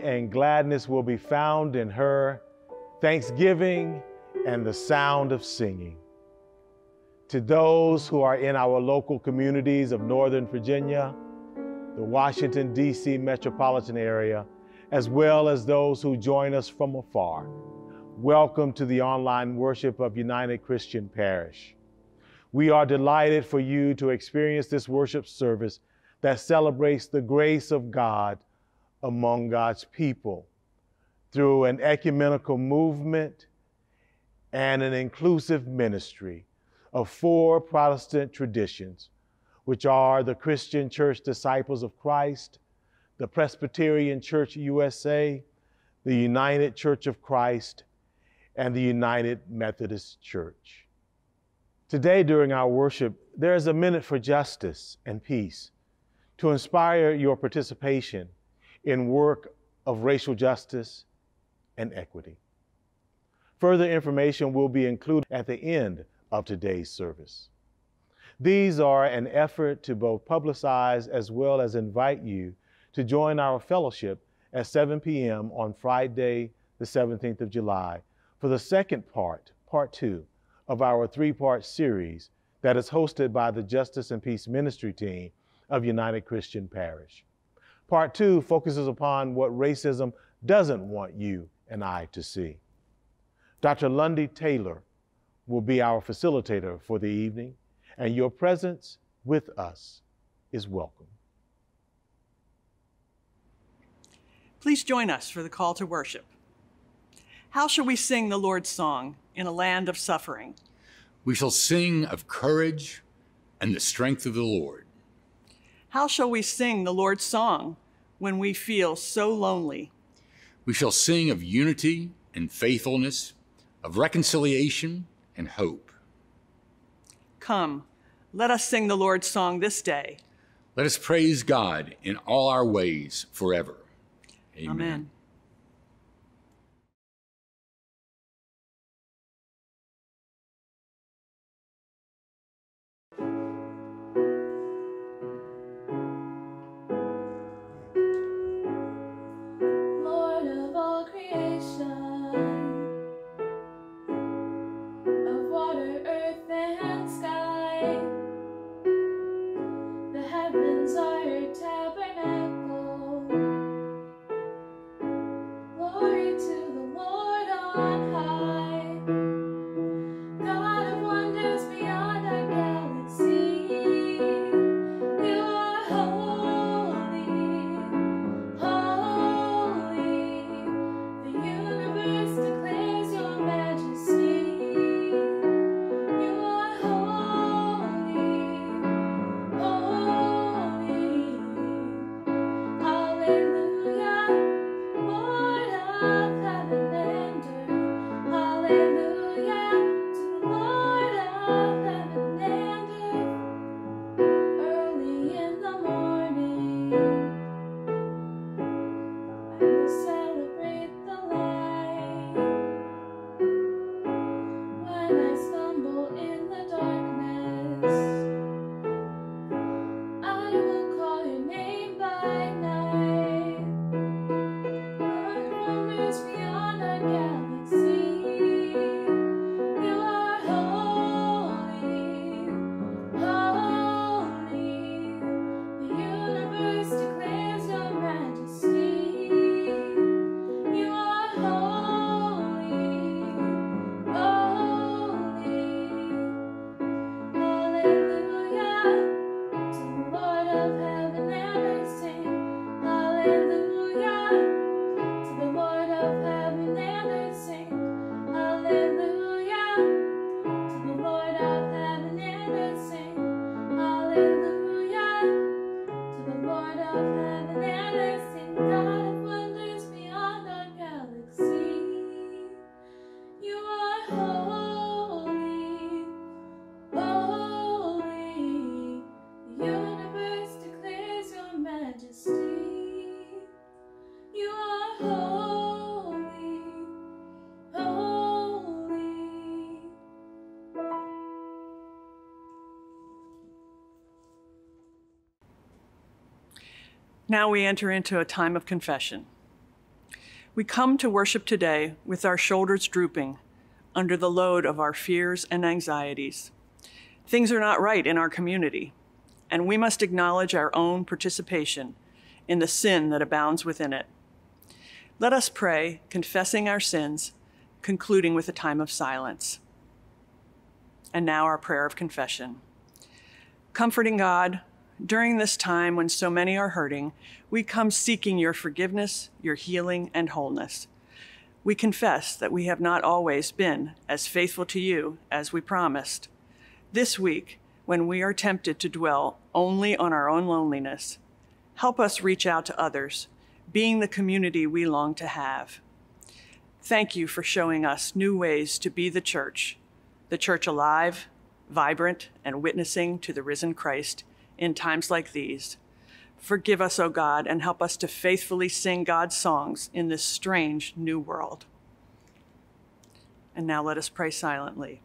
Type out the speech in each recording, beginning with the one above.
And gladness will be found in her, thanksgiving and the sound of singing. To those who are in our local communities of Northern Virginia, the Washington, D.C. metropolitan area, as well as those who join us from afar, welcome to the online worship of United Christian Parish. We are delighted for you to experience this worship service that celebrates the grace of God among God's people through an ecumenical movement and an inclusive ministry of four Protestant traditions, which are the Christian Church Disciples of Christ, the Presbyterian Church USA, the United Church of Christ, and the United Methodist Church. Today, during our worship, there is a minute for justice and peace to inspire your participation in work of racial justice and equity. Further information will be included at the end of today's service. These are an effort to both publicize as well as invite you to join our fellowship at 7 p.m. on Friday, the 17th of July, for the second part, part two, of our three part series that is hosted by the Justice and Peace Ministry team of United Christian Parish. Part two focuses upon what racism doesn't want you and I to see. Dr. Lundy Taylor will be our facilitator for the evening, and your presence with us is welcome. Please join us for the call to worship. How shall we sing the Lord's song in a land of suffering? We shall sing of courage and the strength of the Lord. How shall we sing the Lord's song when we feel so lonely? We shall sing of unity and faithfulness, of reconciliation and hope. Come, let us sing the Lord's song this day. Let us praise God in all our ways forever. Amen. Amen. Now we enter into a time of confession. We come to worship today with our shoulders drooping under the load of our fears and anxieties. Things are not right in our community, and we must acknowledge our own participation in the sin that abounds within it. Let us pray, confessing our sins, concluding with a time of silence. And now our prayer of confession. Comforting God, during this time when so many are hurting, we come seeking your forgiveness, your healing, and wholeness. We confess that we have not always been as faithful to you as we promised. This week, when we are tempted to dwell only on our own loneliness, help us reach out to others, being the community we long to have. Thank you for showing us new ways to be the church, the church alive, vibrant, and witnessing to the risen Christ in times like these. Forgive us, O God, and help us to faithfully sing God's songs in this strange new world. And now let us pray silently.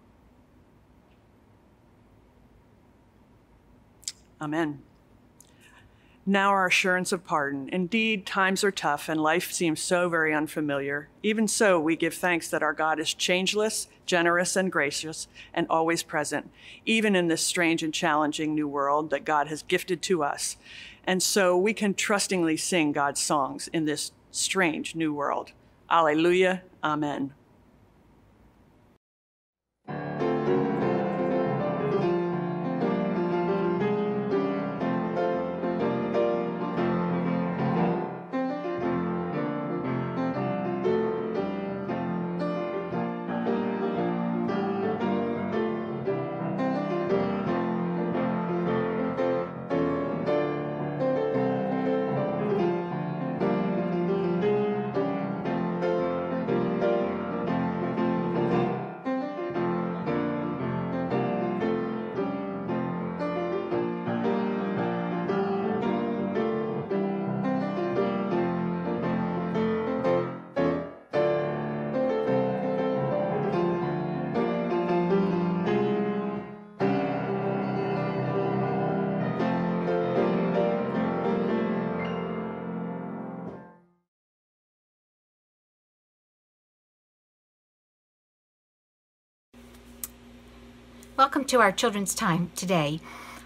Amen. Now, our assurance of pardon. Indeed, times are tough and life seems so very unfamiliar. Even so, we give thanks that our God is changeless, generous, and gracious, and always present, even in this strange and challenging new world that God has gifted to us. And so we can trustingly sing God's songs in this strange new world. Alleluia. Amen. Welcome to our children's time today.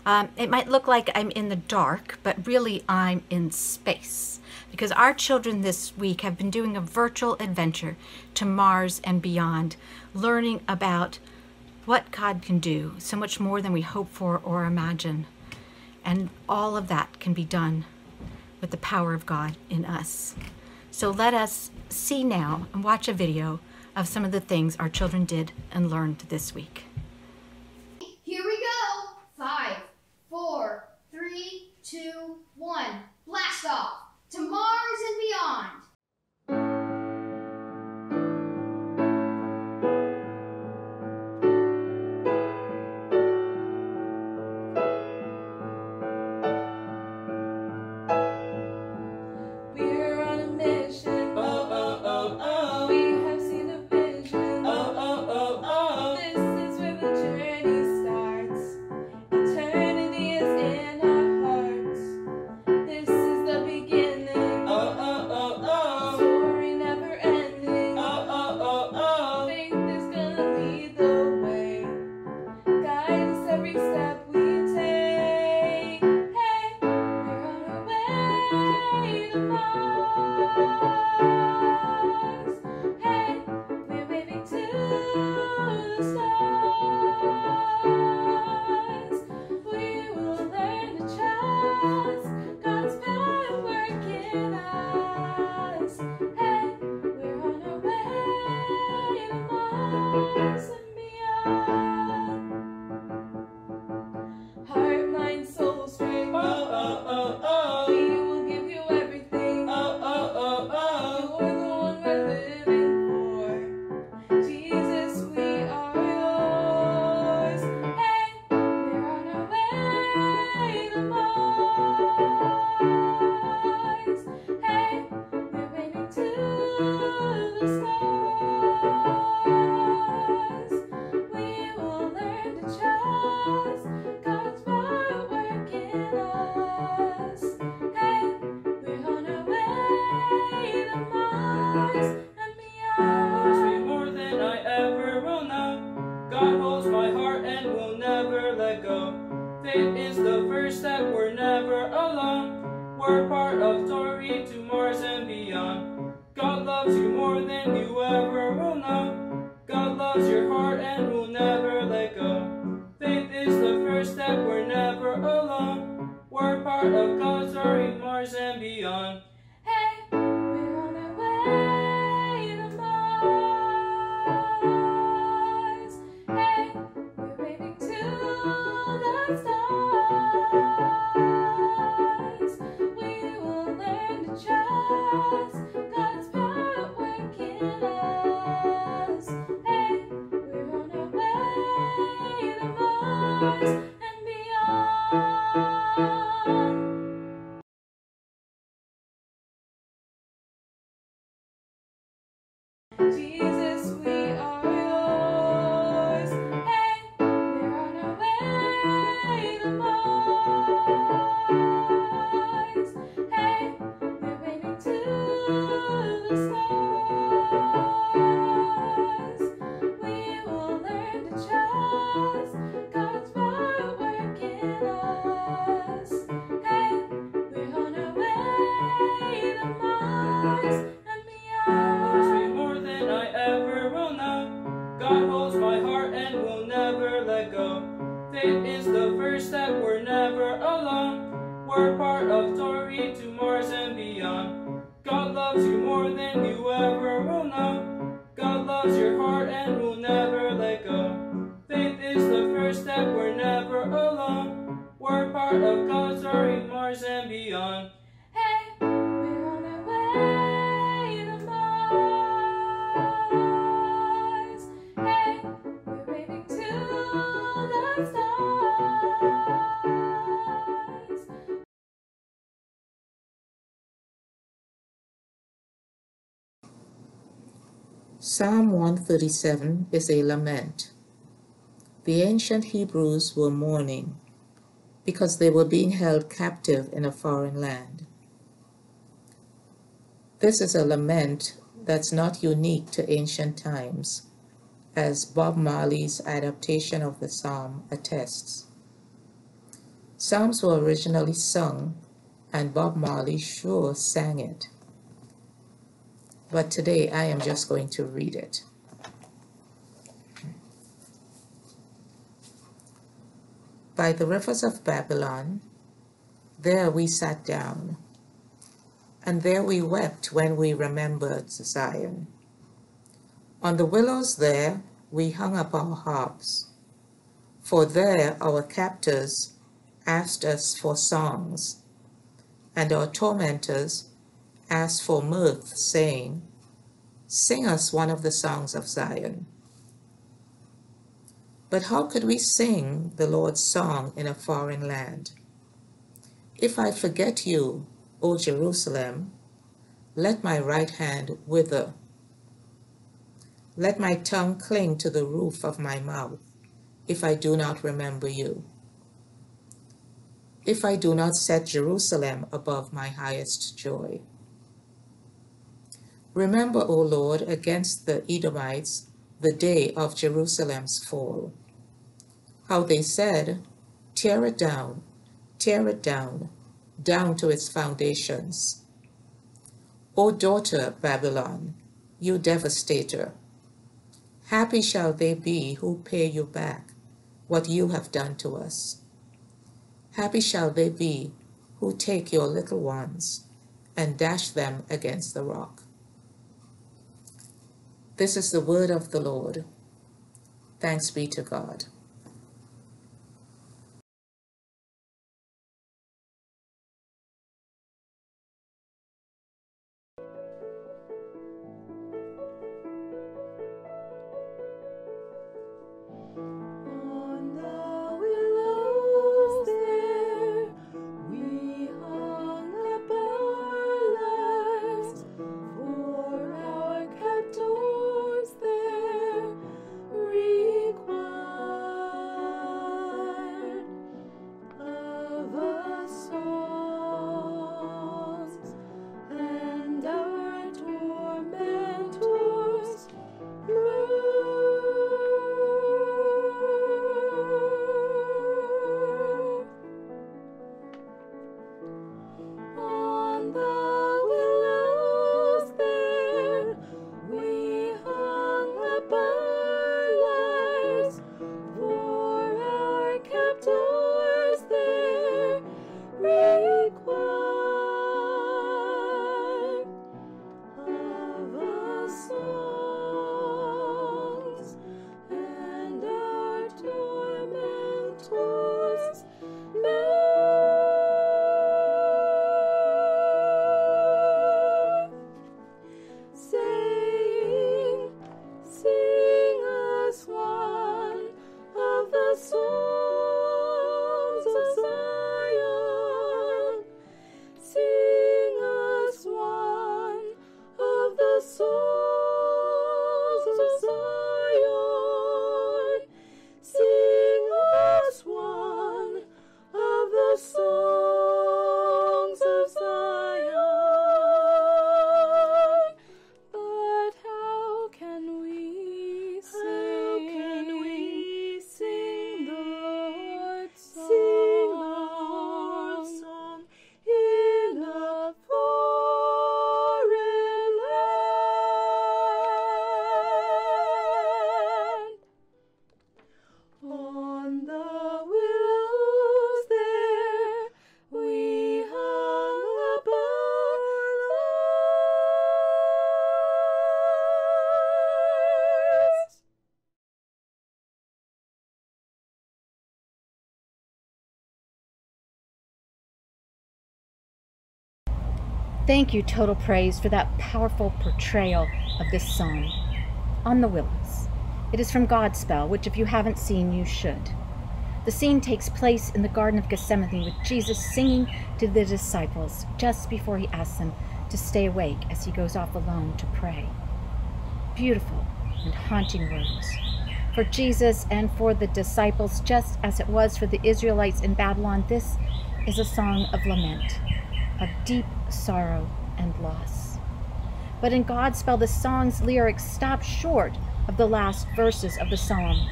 Um, it might look like I'm in the dark, but really I'm in space because our children this week have been doing a virtual adventure to Mars and beyond, learning about what God can do, so much more than we hope for or imagine. And all of that can be done with the power of God in us. So let us see now and watch a video of some of the things our children did and learned this week. Jesus, we are Psalm 137 is a lament. The ancient Hebrews were mourning because they were being held captive in a foreign land. This is a lament that's not unique to ancient times, as Bob Marley's adaptation of the psalm attests. Psalms were originally sung, and Bob Marley sure sang it. But today I am just going to read it. By the rivers of Babylon, there we sat down, and there we wept when we remembered Zion. On the willows there we hung up our harps, for there our captors asked us for songs, and our tormentors asked for mirth, saying, Sing us one of the songs of Zion. But how could we sing the Lord's song in a foreign land? If I forget you, O Jerusalem, let my right hand wither. Let my tongue cling to the roof of my mouth, if I do not remember you. If I do not set Jerusalem above my highest joy. Remember, O Lord, against the Edomites the day of Jerusalem's fall. How they said, Tear it down, tear it down, down to its foundations. O daughter Babylon, you devastator, happy shall they be who pay you back what you have done to us. Happy shall they be who take your little ones and dash them against the rock. This is the word of the Lord. Thanks be to God. Thank you, Total Praise, for that powerful portrayal of this song. On the Willows. It is from Godspell, which if you haven't seen, you should. The scene takes place in the Garden of Gethsemane with Jesus singing to the disciples just before he asks them to stay awake as he goes off alone to pray. Beautiful and haunting words. For Jesus and for the disciples, just as it was for the Israelites in Babylon, this is a song of lament, of deep sorrow and loss. But in Godspell, the song's lyrics stop short of the last verses of the psalm.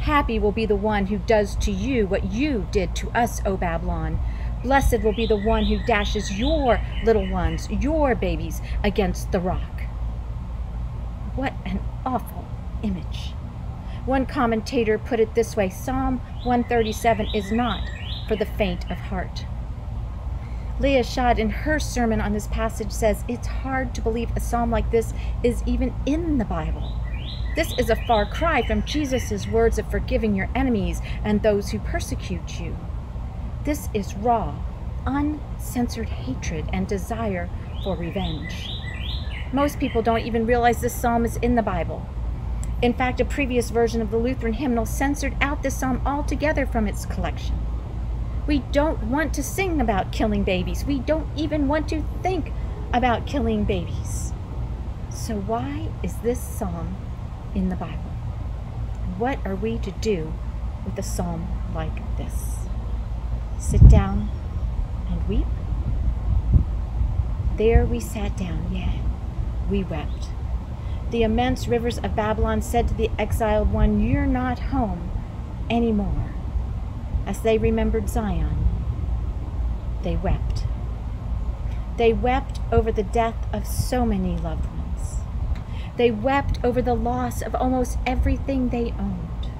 Happy will be the one who does to you what you did to us, O Babylon. Blessed will be the one who dashes your little ones, your babies, against the rock. What an awful image. One commentator put it this way Psalm 137 is not for the faint of heart. Leah Schade, in her sermon on this passage, says it's hard to believe a psalm like this is even in the Bible. This is a far cry from Jesus' words of forgiving your enemies and those who persecute you. This is raw, uncensored hatred and desire for revenge. Most people don't even realize this psalm is in the Bible. In fact, a previous version of the Lutheran hymnal censored out this psalm altogether from its collection. We don't want to sing about killing babies. We don't even want to think about killing babies. So, why is this psalm in the Bible? What are we to do with a psalm like this? Sit down and weep? There we sat down, yeah, we wept. The immense rivers of Babylon said to the exiled one, You're not home anymore. As they remembered Zion, they wept. They wept over the death of so many loved ones. They wept over the loss of almost everything they owned.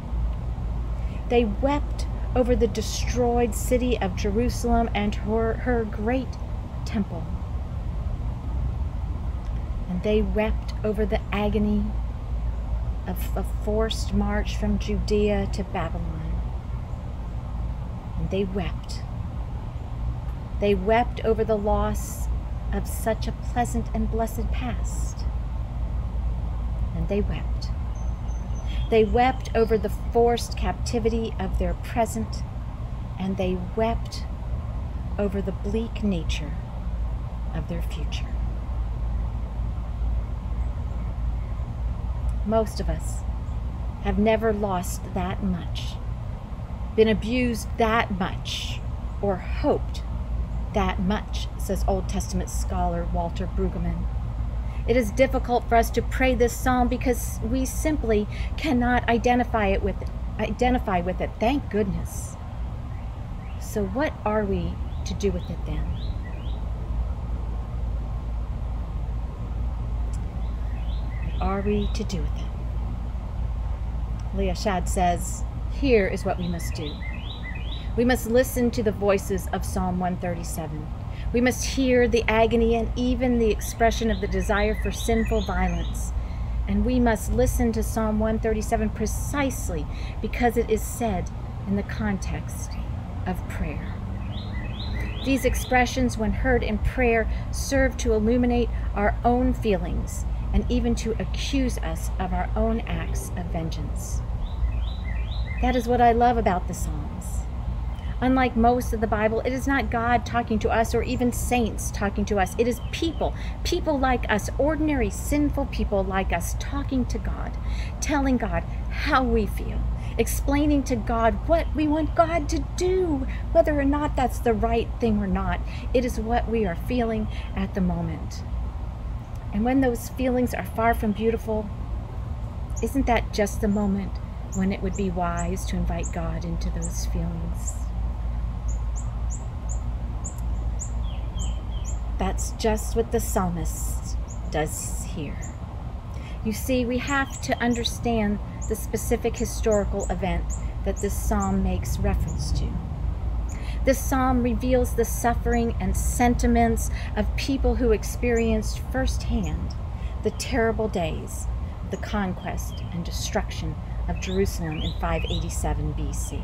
They wept over the destroyed city of Jerusalem and her, her great temple. And they wept over the agony of a forced march from Judea to Babylon. They wept. They wept over the loss of such a pleasant and blessed past. And they wept. They wept over the forced captivity of their present, and they wept over the bleak nature of their future. Most of us have never lost that much, been abused that much, or hoped that much, says Old Testament scholar Walter Brueggemann. It is difficult for us to pray this psalm because we simply cannot identify it with identify with it. Thank goodness. So what are we to do with it then? What are we to do with it? Leah Schade says, Here is what we must do. We must listen to the voices of Psalm 137. We must hear the agony and even the expression of the desire for sinful violence. And we must listen to Psalm 137 precisely because it is said in the context of prayer. These expressions, when heard in prayer, serve to illuminate our own feelings and even to accuse us of our own acts of vengeance. That is what I love about the Psalms. Unlike most of the Bible, it is not God talking to us or even saints talking to us. It is people, people like us, ordinary sinful people like us, talking to God, telling God how we feel, explaining to God what we want God to do, whether or not that's the right thing or not. It is what we are feeling at the moment. And when those feelings are far from beautiful, isn't that just the moment when it would be wise to invite God into those feelings? That's just what the psalmist does here. You see, we have to understand the specific historical event that this psalm makes reference to. This psalm reveals the suffering and sentiments of people who experienced firsthand the terrible days the conquest and destruction of Jerusalem in 587 BC.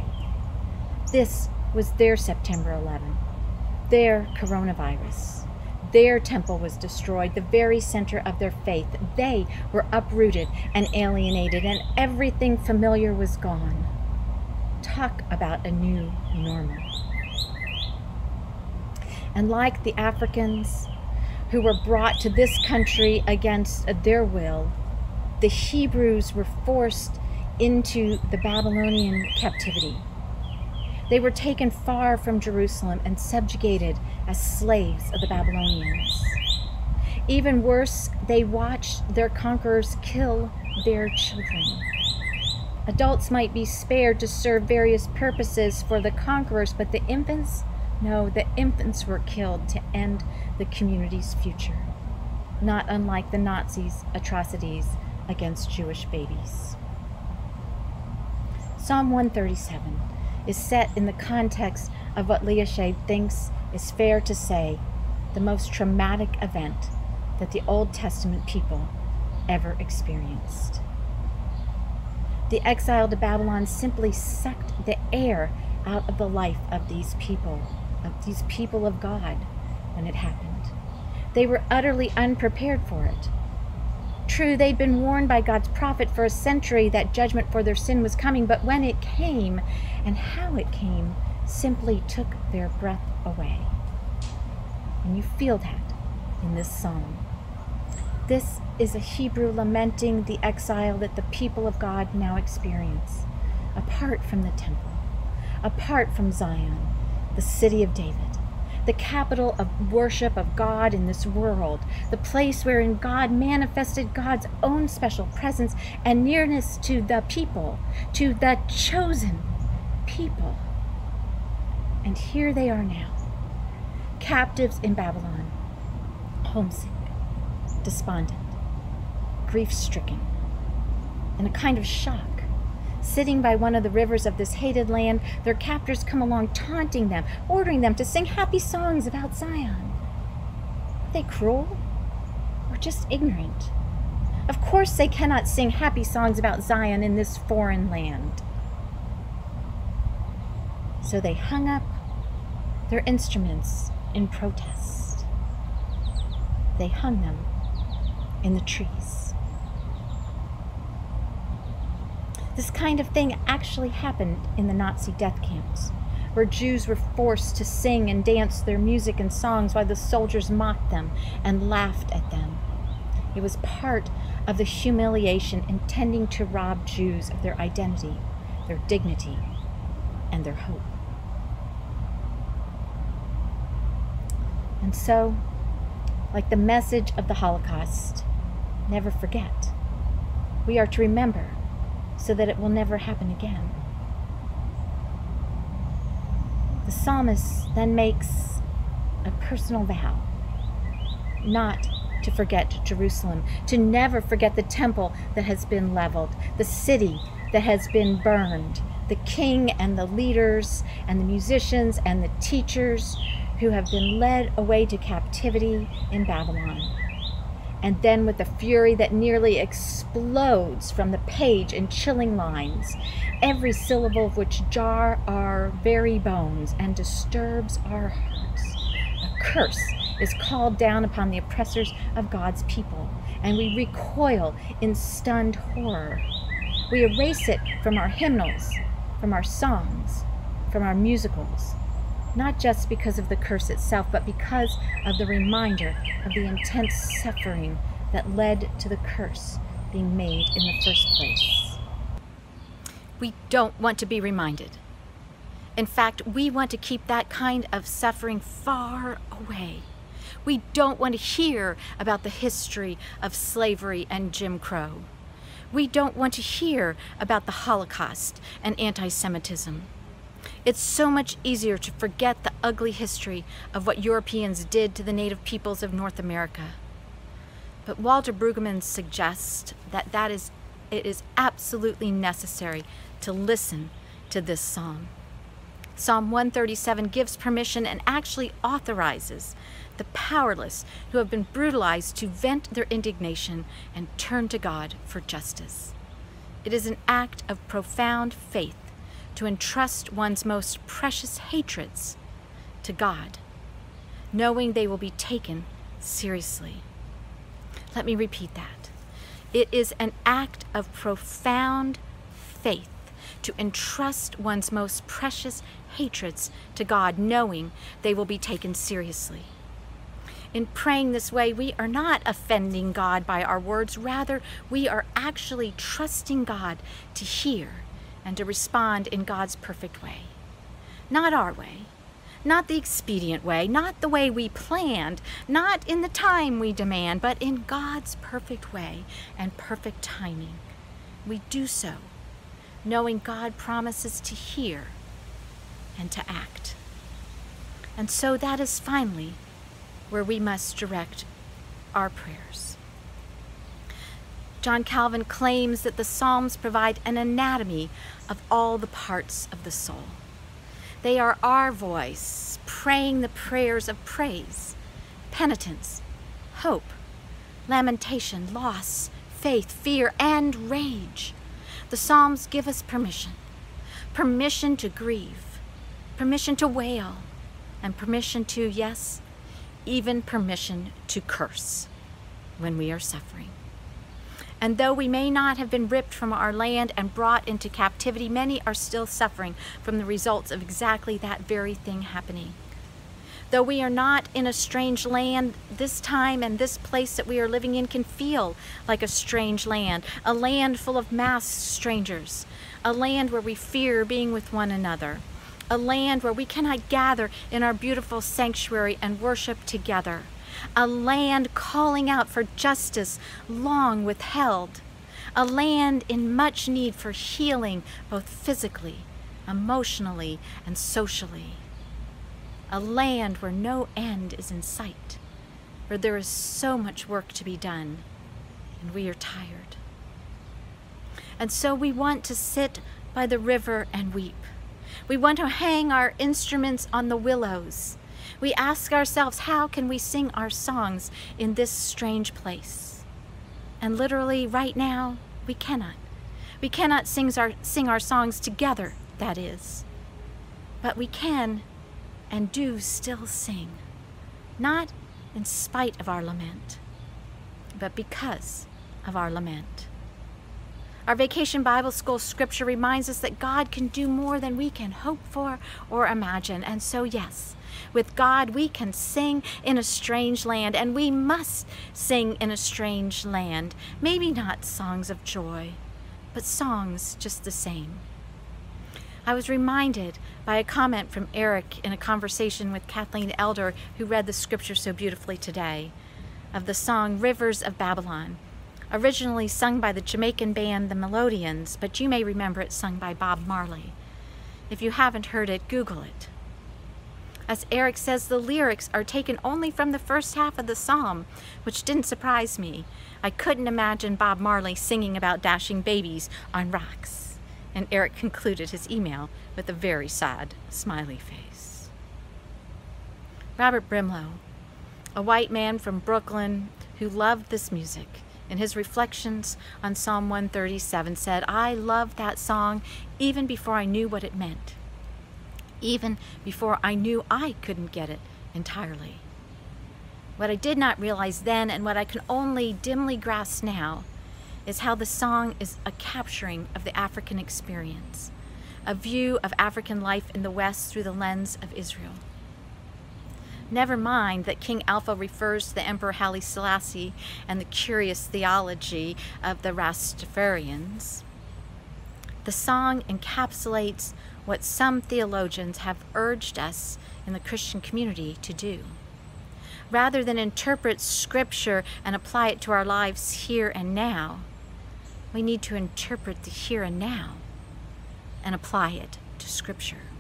This was their September 11, their coronavirus. Their temple was destroyed, the very center of their faith. They were uprooted and alienated, and everything familiar was gone. Talk about a new normal. And like the Africans who were brought to this country against their will, the Hebrews were forced into the Babylonian captivity. They were taken far from Jerusalem and subjugated as slaves of the Babylonians. Even worse, they watched their conquerors kill their children. Adults might be spared to serve various purposes for the conquerors, but the infants, no, the infants were killed to end the community's future, not unlike the Nazis' atrocities against Jewish babies. Psalm 137 is set in the context of what Leah Schade thinks is fair to say the most traumatic event that the Old Testament people ever experienced. The exile to Babylon simply sucked the air out of the life of these people, of these people of God, when it happened. They were utterly unprepared for it. True, they'd been warned by God's prophet for a century that judgment for their sin was coming, but when it came, and how it came, simply took their breath away. And you feel that in this psalm. This is a Hebrew lamenting the exile that the people of God now experience, apart from the temple, apart from Zion, the city of David the capital of worship of God in this world, the place wherein God manifested God's own special presence and nearness to the people, to the chosen people. And here they are now, captives in Babylon, homesick, despondent, grief stricken, in a kind of shock Sitting by one of the rivers of this hated land, their captors come along taunting them, ordering them to sing happy songs about Zion. Are they cruel or just ignorant? Of course, they cannot sing happy songs about Zion in this foreign land. So they hung up their instruments in protest. They hung them in the trees. This kind of thing actually happened in the Nazi death camps, where Jews were forced to sing and dance their music and songs while the soldiers mocked them and laughed at them. It was part of the humiliation intending to rob Jews of their identity, their dignity, and their hope. And so, like the message of the Holocaust, never forget. We are to remember so that it will never happen again. The psalmist then makes a personal vow not to forget Jerusalem, to never forget the temple that has been leveled, the city that has been burned, the king and the leaders and the musicians and the teachers who have been led away to captivity in Babylon and then with a fury that nearly explodes from the page in chilling lines, every syllable of which jar our very bones and disturbs our hearts. A curse is called down upon the oppressors of God's people, and we recoil in stunned horror. We erase it from our hymnals, from our songs, from our musicals, not just because of the curse itself, but because of the reminder of the intense suffering that led to the curse being made in the first place. We don't want to be reminded. In fact, we want to keep that kind of suffering far away. We don't want to hear about the history of slavery and Jim Crow. We don't want to hear about the Holocaust and anti Semitism. It's so much easier to forget the ugly history of what Europeans did to the native peoples of North America. But Walter Brueggemann suggests that, that is, it is absolutely necessary to listen to this psalm. Psalm 137 gives permission and actually authorizes the powerless who have been brutalized to vent their indignation and turn to God for justice. It is an act of profound faith to entrust one's most precious hatreds to God, knowing they will be taken seriously. Let me repeat that. It is an act of profound faith to entrust one's most precious hatreds to God, knowing they will be taken seriously. In praying this way, we are not offending God by our words. Rather, we are actually trusting God to hear and to respond in God's perfect way. Not our way, not the expedient way, not the way we planned, not in the time we demand, but in God's perfect way and perfect timing. We do so knowing God promises to hear and to act. And so that is finally where we must direct our prayers. John Calvin claims that the Psalms provide an anatomy of all the parts of the soul. They are our voice praying the prayers of praise, penitence, hope, lamentation, loss, faith, fear, and rage. The Psalms give us permission permission to grieve, permission to wail, and permission to, yes, even permission to curse when we are suffering. And though we may not have been ripped from our land and brought into captivity, many are still suffering from the results of exactly that very thing happening. Though we are not in a strange land, this time and this place that we are living in can feel like a strange land, a land full of masked strangers, a land where we fear being with one another, a land where we cannot gather in our beautiful sanctuary and worship together, a land calling out for justice long withheld, a land in much need for healing both physically, emotionally, and socially, a land where no end is in sight, where there is so much work to be done, and we are tired. And so we want to sit by the river and weep. We want to hang our instruments on the willows. We ask ourselves, how can we sing our songs in this strange place? And literally, right now, we cannot. We cannot sing our, sing our songs together, that is. But we can and do still sing, not in spite of our lament, but because of our lament. Our Vacation Bible School scripture reminds us that God can do more than we can hope for or imagine. And so, yes, with God, we can sing in a strange land, and we must sing in a strange land. Maybe not songs of joy, but songs just the same. I was reminded by a comment from Eric in a conversation with Kathleen Elder, who read the scripture so beautifully today, of the song Rivers of Babylon originally sung by the Jamaican band the Melodians, but you may remember it sung by Bob Marley. If you haven't heard it, Google it. As Eric says, the lyrics are taken only from the first half of the psalm, which didn't surprise me. I couldn't imagine Bob Marley singing about dashing babies on rocks. And Eric concluded his email with a very sad, smiley face. Robert Brimlow, a white man from Brooklyn who loved this music, in his reflections on Psalm 137 said, I loved that song even before I knew what it meant, even before I knew I couldn't get it entirely. What I did not realize then and what I can only dimly grasp now is how the song is a capturing of the African experience, a view of African life in the West through the lens of Israel. Never mind that King Alpha refers to the Emperor Haile Selassie and the curious theology of the Rastafarians. The song encapsulates what some theologians have urged us in the Christian community to do. Rather than interpret Scripture and apply it to our lives here and now, we need to interpret the here and now and apply it to Scripture.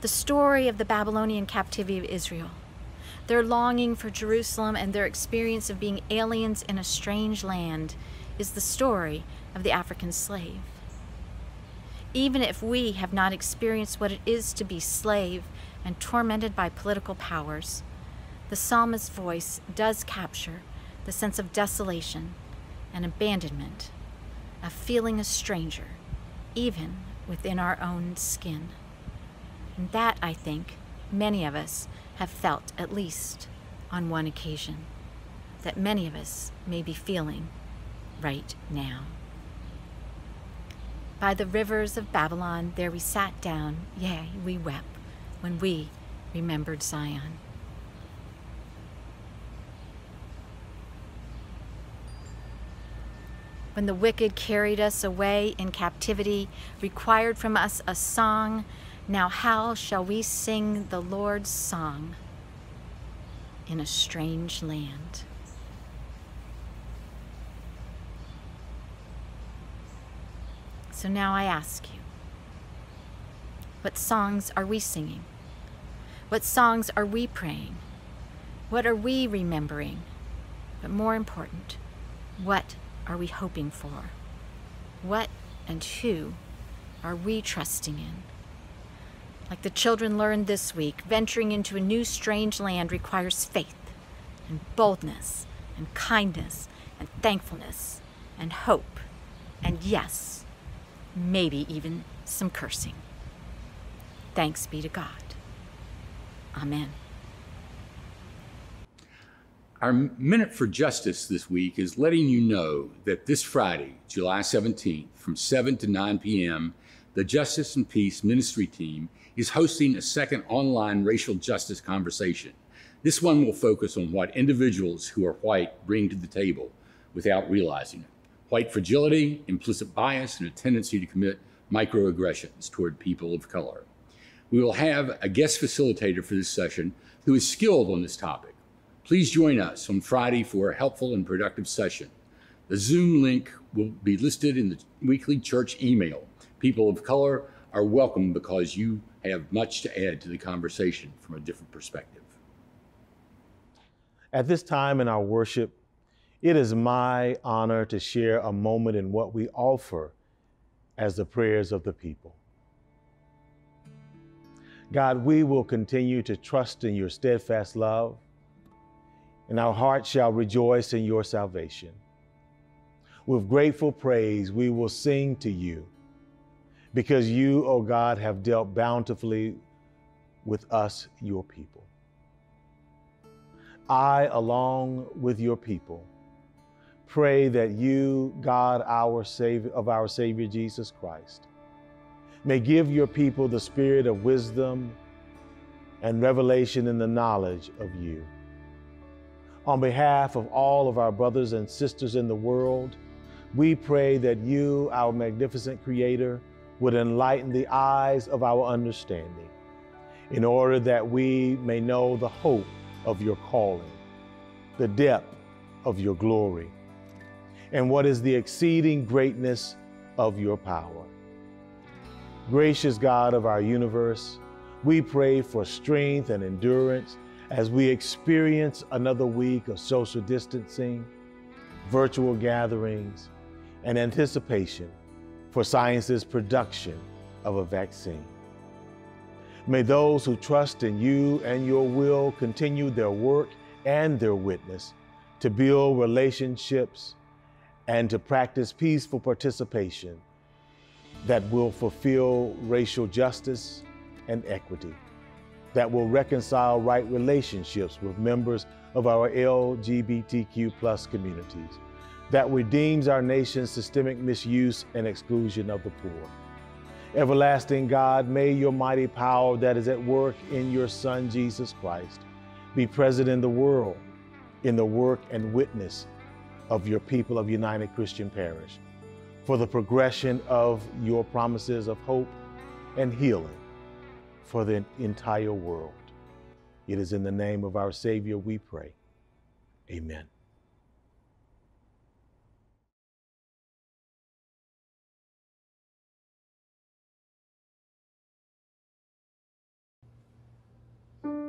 The story of the Babylonian captivity of Israel, their longing for Jerusalem, and their experience of being aliens in a strange land is the story of the African slave. Even if we have not experienced what it is to be slave and tormented by political powers, the psalmist's voice does capture the sense of desolation and abandonment, of feeling a stranger, even within our own skin. And that, I think, many of us have felt at least on one occasion, that many of us may be feeling right now. By the rivers of Babylon, there we sat down, yea, we wept, when we remembered Zion. When the wicked carried us away in captivity, required from us a song, now how shall we sing the Lord's song in a strange land? So now I ask you, what songs are we singing? What songs are we praying? What are we remembering? But more important, what are we hoping for? What and who are we trusting in? Like the children learned this week, venturing into a new strange land requires faith and boldness and kindness and thankfulness and hope and yes, maybe even some cursing. Thanks be to God. Amen. Our Minute for Justice this week is letting you know that this Friday, July 17th, from 7 to 9 p.m., the Justice and Peace Ministry Team is hosting a second online racial justice conversation. This one will focus on what individuals who are white bring to the table without realizing it white fragility, implicit bias, and a tendency to commit microaggressions toward people of color. We will have a guest facilitator for this session who is skilled on this topic. Please join us on Friday for a helpful and productive session. The Zoom link will be listed in the weekly church email. People of color are welcome because you have much to add to the conversation from a different perspective. At this time in our worship, it is my honor to share a moment in what we offer as the prayers of the people. God, we will continue to trust in your steadfast love, and our hearts shall rejoice in your salvation. With grateful praise, we will sing to you, because you, O God, have dealt bountifully with us, your people. I, along with your people, pray that you, God, our Savior of our Savior Jesus Christ, may give your people the spirit of wisdom and revelation in the knowledge of you. On behalf of all of our brothers and sisters in the world, we pray that you, our magnificent Creator, would enlighten the eyes of our understanding in order that we may know the hope of your calling, the depth of your glory, and what is the exceeding greatness of your power. Gracious God of our universe, we pray for strength and endurance as we experience another week of social distancing, virtual gatherings, and anticipation for science's production of a vaccine. May those who trust in you and your will continue their work and their witness to build relationships and to practice peaceful participation that will fulfill racial justice and equity, that will reconcile right relationships with members of our LGBTQ plus communities, that redeems our nation's systemic misuse and exclusion of the poor, Everlasting God, may your mighty power that is at work in your Son, Jesus Christ, be present in the world, in the work and witness of your people of United Christian Parish, for the progression of your promises of hope and healing for the entire world. It is in the name of our Savior we pray. Amen.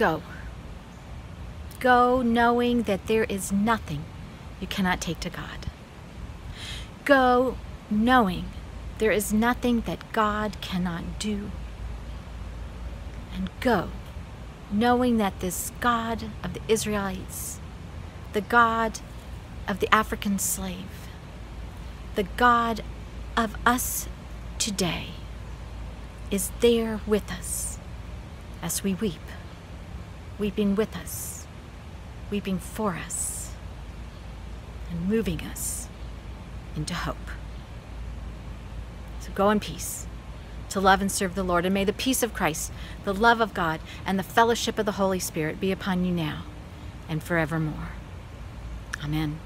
Go. Go knowing that there is nothing you cannot take to God. Go knowing there is nothing that God cannot do. And go knowing that this God of the Israelites, the God of the African slave, the God of us today, is there with us as we weep weeping with us, weeping for us, and moving us into hope. So go in peace to love and serve the Lord, and may the peace of Christ, the love of God, and the fellowship of the Holy Spirit be upon you now and forevermore. Amen.